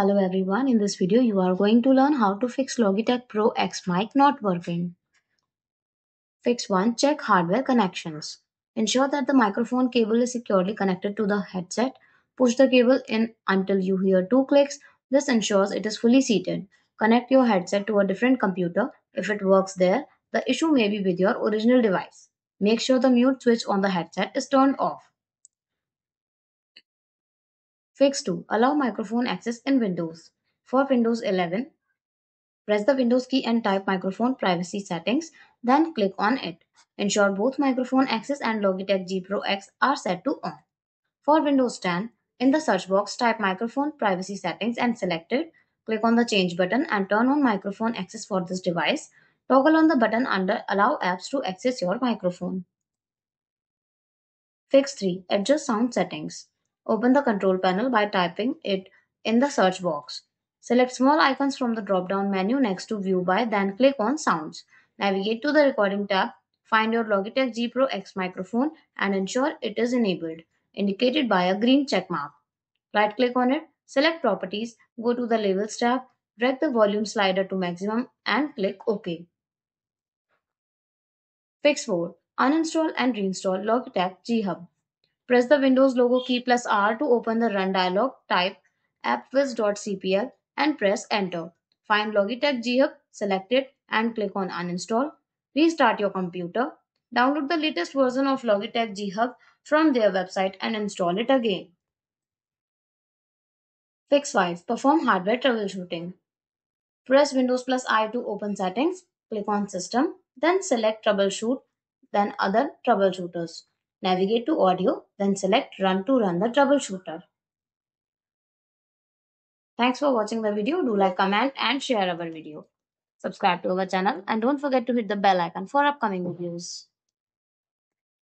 Hello everyone, in this video you are going to learn how to fix Logitech Pro X mic not working. Fix 1. Check hardware connections. Ensure that the microphone cable is securely connected to the headset. Push the cable in until you hear two clicks. This ensures it is fully seated. Connect your headset to a different computer. If it works there, the issue may be with your original device. Make sure the mute switch on the headset is turned off. Fix 2. Allow microphone access in Windows. For Windows 11, press the Windows key and type microphone privacy settings, then click on it. Ensure both microphone access and Logitech G Pro X are set to on. For Windows 10, in the search box, type microphone privacy settings and select it. Click on the change button and turn on microphone access for this device. Toggle on the button under allow apps to access your microphone. Fix 3. Adjust sound settings. Open the control panel by typing it in the search box. Select small icons from the drop-down menu next to View by, then click on Sounds. Navigate to the Recording tab, find your Logitech G Pro X microphone and ensure it is enabled, indicated by a green check mark. Right-click on it, select Properties, go to the Levels tab, drag the volume slider to maximum and click OK. Fix 4. Uninstall and reinstall Logitech G Hub. Press the Windows logo key plus R to open the Run dialog, type appwiz.cpl and press Enter. Find Logitech G Hub, select it and click on Uninstall. Restart your computer. Download the latest version of Logitech G Hub from their website and install it again. Fix 5. Perform hardware troubleshooting. Press Windows plus I to open settings. Click on System. Then select Troubleshoot. Then Other Troubleshooters. Navigate to audio, then select run to run the troubleshooter. Thanks for watching the video. Do like, comment and share our video. Subscribe to our channel and don't forget to hit the bell icon for upcoming videos.